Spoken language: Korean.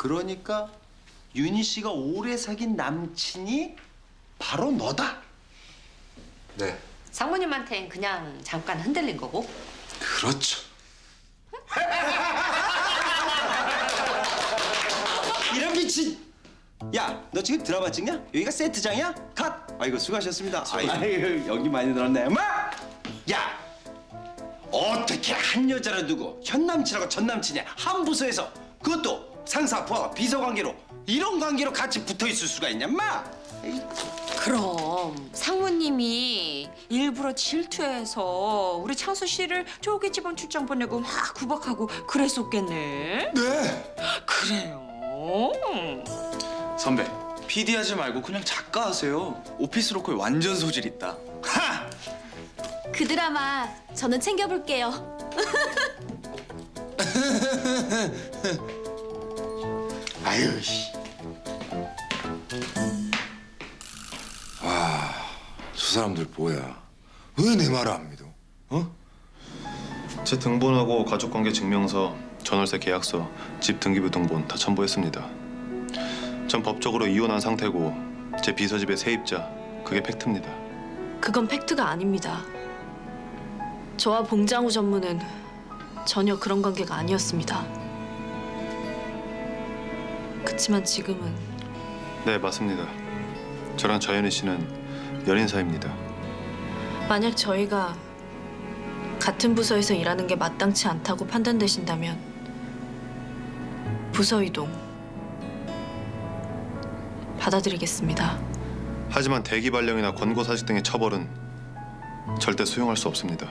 그러니까 윤희 씨가 오래 사귄 남친이 바로 너다. 네. 상무님한텐 그냥 잠깐 흔들린 거고 그렇죠. 이런 미친. 야, 너 지금 드라마 찍냐? 여기가 세트장이야? 컷. 아이고 수고하셨습니다. 아이고 여기 많이 늘었네. 엄마. 야, 어떻게 한 여자를 두고 현 남친하고 전 남친이 한 부서에서 그것도 상사, 부하, 비서 관계로 이런 관계로 같이 붙어 있을 수가 있냐, 마? 그럼 상무님이 일부러 질투해서 우리 창수 씨를 저기 지방 출장 보내고 막 구박하고 그랬었겠네 네. 그래요 선배, PD 하지 말고 그냥 작가 하세요. 오피스 로컬 완전 소질 있다. 하! 그 드라마 저는 챙겨볼게요. 아유 씨. 저 사람들 뭐야? 왜 내 말을 안 믿어? 어? 제 등본하고 가족관계 증명서, 전월세 계약서, 집 등기부 등본 다 첨부했습니다. 전 법적으로 이혼한 상태고 제 비서집의 세입자 그게 팩트입니다. 그건 팩트가 아닙니다. 저와 봉장우 전무는 전혀 그런 관계가 아니었습니다. 그치만 지금은 네 맞습니다. 저랑 저현희 씨는 연인 사이입니다. 만약 저희가 같은 부서에서 일하는 게 마땅치 않다고 판단되신다면 부서 이동 받아들이겠습니다. 하지만 대기 발령이나 권고 사직 등의 처벌은 절대 수용할 수 없습니다.